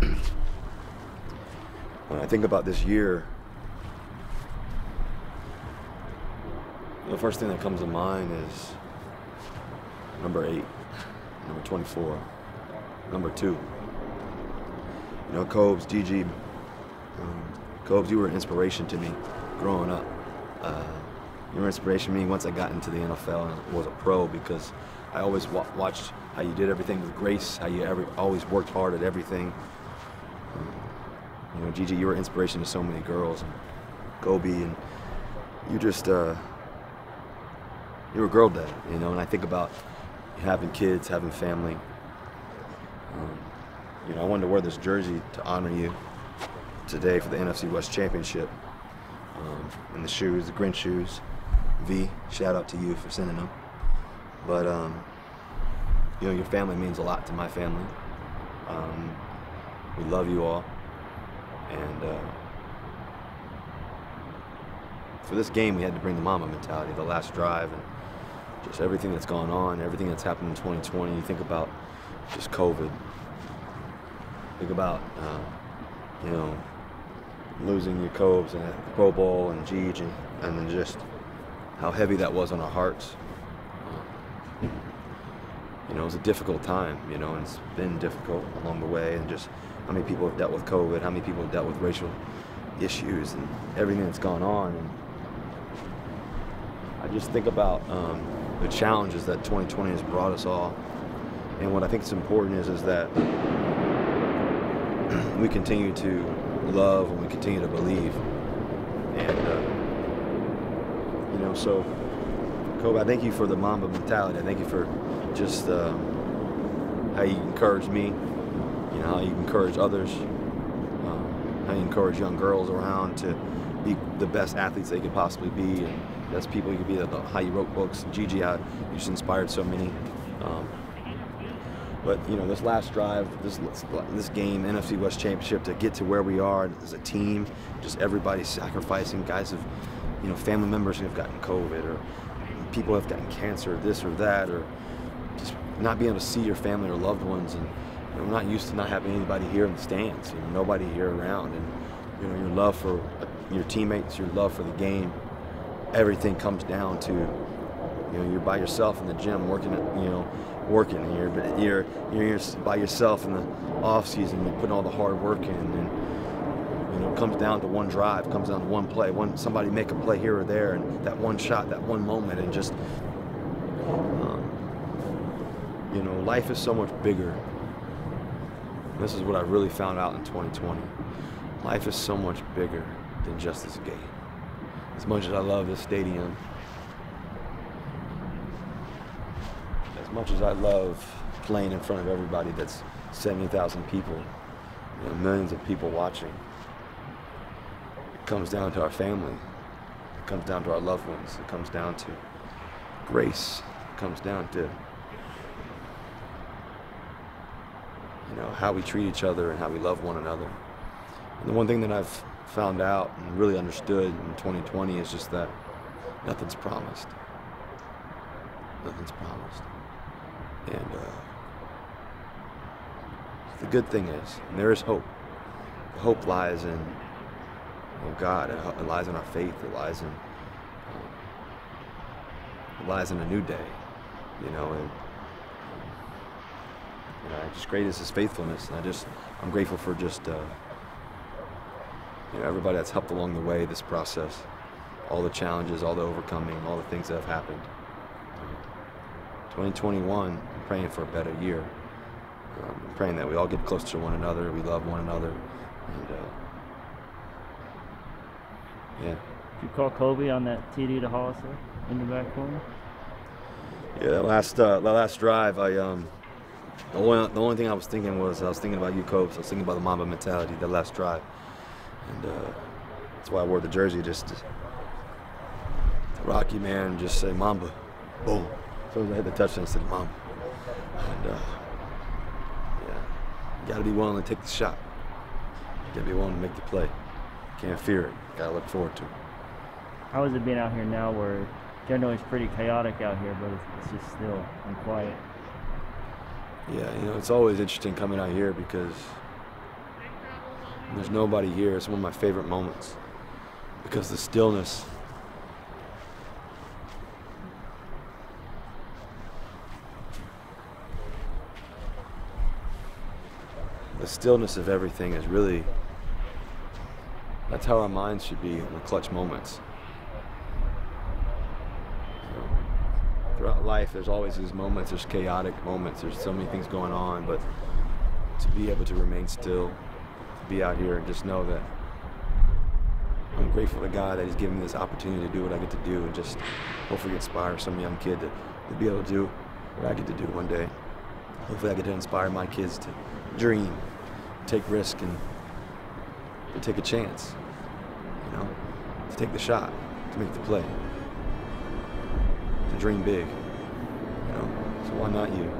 when I think about this year, the first thing that comes to mind is number eight, number 24, number two. You know, Kobes, Gigi, um, Kobes, you were an inspiration to me growing up. Uh, you were an inspiration to me once I got into the NFL and was a pro because I always wa watched how you did everything with grace, how you ever, always worked hard at everything. You know, Gigi, you were inspiration to so many girls. And Kobe, and you just, uh, you were a girl dad, you know, and I think about having kids, having family. Um, you know, I wanted to wear this jersey to honor you today for the NFC West Championship. Um, and the shoes, the Grinch shoes. V, shout out to you for sending them. But, um, you know, your family means a lot to my family. Um, we love you all. And uh, for this game, we had to bring the Mamba mentality, the last drive, and just everything that's gone on, everything that's happened in 2020. You think about just COVID. Think about, uh, you know, losing your Kobes and the Pro Bowl and Gigi and, and then just how heavy that was on our hearts. You know, it was a difficult time, you know, and it's been difficult along the way and just how many people have dealt with COVID, how many people have dealt with racial issues and everything that's gone on. And I just think about um, the challenges that 2020 has brought us all. And what I think is important is, is that we continue to love and we continue to believe. And, uh, you know, so, Kobe, I thank you for the Mamba mentality. I thank you for just um, how you encourage me, you know, how you encourage others, um, how you encourage young girls around to be the best athletes they could possibly be, and best people you could be, how you wrote books. Gigi, how you just inspired so many. Um, but you know, this last drive, this this game, NFC West Championship, to get to where we are as a team, just everybody sacrificing. Guys have, you know, family members who have gotten COVID, or people have gotten cancer, this or that, or just not being able to see your family or loved ones, and you know, not used to not having anybody here in the stands, you know, nobody here around, and you know, your love for your teammates, your love for the game, everything comes down to, you know, you're by yourself in the gym working, at, you know working here, you're, you're, you're by yourself in the off season, you're putting all the hard work in and you know, it comes down to one drive, comes down to one play, one somebody make a play here or there and that one shot, that one moment and just, um, you know, life is so much bigger. This is what I really found out in 2020. Life is so much bigger than just this game. As much as I love this stadium, as much as I love playing in front of everybody that's 70,000 people, you know, millions of people watching, it comes down to our family. It comes down to our loved ones. It comes down to grace. It comes down to you know how we treat each other and how we love one another. And the one thing that I've found out and really understood in 2020 is just that nothing's promised. Nothing's promised. And uh, the good thing is, there is hope. The hope lies in oh God. It lies in our faith. It lies in it lies in a new day. You know, and you just great is His faithfulness. And I just I'm grateful for just uh, you know everybody that's helped along the way this process, all the challenges, all the overcoming, all the things that have happened. 2021, I'm praying for a better year. Um, I'm praying that we all get close to one another, we love one another, and uh, yeah. Did you call Kobe on that TD to Hollister in the back corner? Yeah, that last uh, that last drive, I um, the only the only thing I was thinking was I was thinking about you, Kobe. I was thinking about the Mamba mentality, that last drive, and uh, that's why I wore the jersey just Rocky man, just say Mamba, boom So I hit the touchdown, I said, Mom. And, uh, yeah, you got to be willing to take the shot. You got to be willing to make the play. Can't fear it. Got to look forward to it. How is it being out here now where generally it's pretty chaotic out here, but it's, it's just still and quiet? Yeah, you know, it's always interesting coming out here because There's nobody here. It's one of my favorite moments because the stillness. The stillness of everything is really. That's how our minds should be in the clutch moments. So, throughout life, there's always these moments, there's chaotic moments, there's so many things going on, but to be able to remain still, to be out here and just know that I'm grateful to God that He's given me this opportunity to do what I get to do and just hopefully inspire some young kid to, to be able to do what I get to do one day. Hopefully, I get to inspire my kids to dream, take risk, and to take a chance. You know, to take the shot, to make the play, to dream big. You know, so why not you?